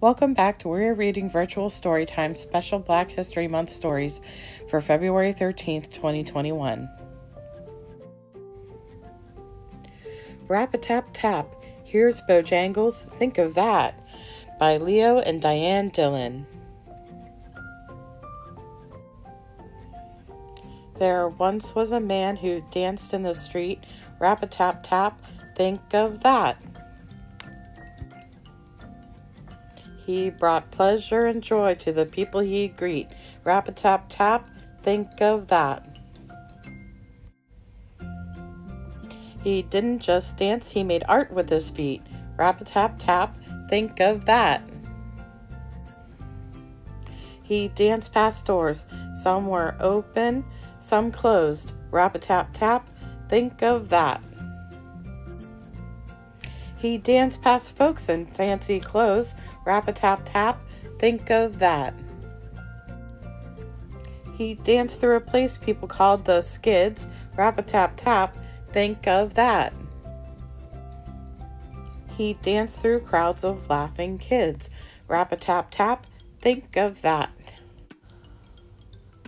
Welcome back to WEIR Reading Virtual Storytime Special Black History Month stories for February 13th, 2021. Rap a tap tap, here's Bojangles, think of that, by Leo and Diane Dillon. There once was a man who danced in the street, rap a tap tap, think of that. He brought pleasure and joy to the people he'd greet. Rap a tap tap, think of that. He didn't just dance, he made art with his feet. Rap a tap tap, think of that. He danced past doors. Some were open, some closed. Rap a tap tap, think of that. He danced past folks in fancy clothes. Rap a tap tap, think of that. He danced through a place people called the Skids. Rap a tap tap, think of that. He danced through crowds of laughing kids. Rap a tap tap, think of that.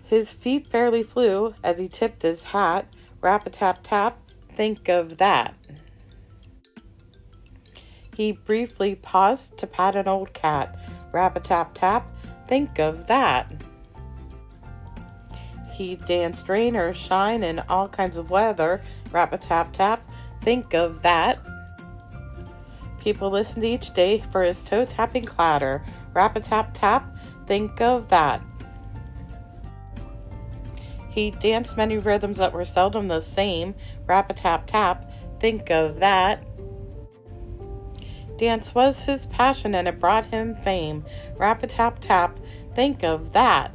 His feet fairly flew as he tipped his hat. Rap a tap tap, think of that. He briefly paused to pat an old cat. Rap a tap tap, think of that. He danced rain or shine in all kinds of weather. Rap a tap tap, think of that. People listened each day for his toe tapping clatter. Rap a tap tap, think of that. He danced many rhythms that were seldom the same. Rap a tap tap, think of that. Dance was his passion and it brought him fame. Rap a tap tap, think of that.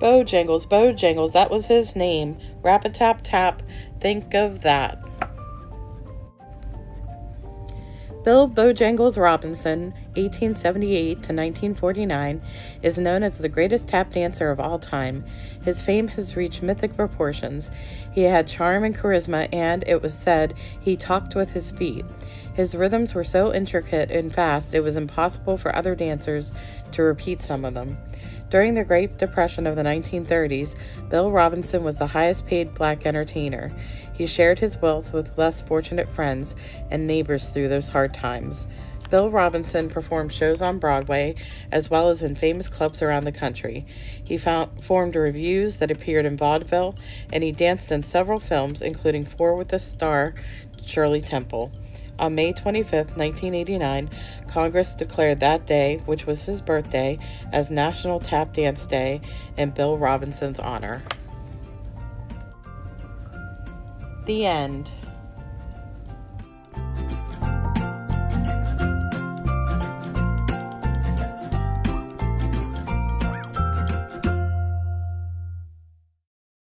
Bojangles, Bojangles, that was his name. Rap a tap tap, think of that. Bill Bojangles Robinson, 1878 to 1949, is known as the greatest tap dancer of all time. His fame has reached mythic proportions. He had charm and charisma, and, it was said, he talked with his feet. His rhythms were so intricate and fast it was impossible for other dancers to repeat some of them. During the Great Depression of the 1930s, Bill Robinson was the highest paid black entertainer. He shared his wealth with less fortunate friends and neighbors through those hard times. Bill Robinson performed shows on Broadway as well as in famous clubs around the country. He found, formed revues that appeared in vaudeville, and he danced in several films, including Four with the Star, Shirley Temple. On May 25, 1989, Congress declared that day, which was his birthday, as National Tap Dance Day in Bill Robinson's honor. The end.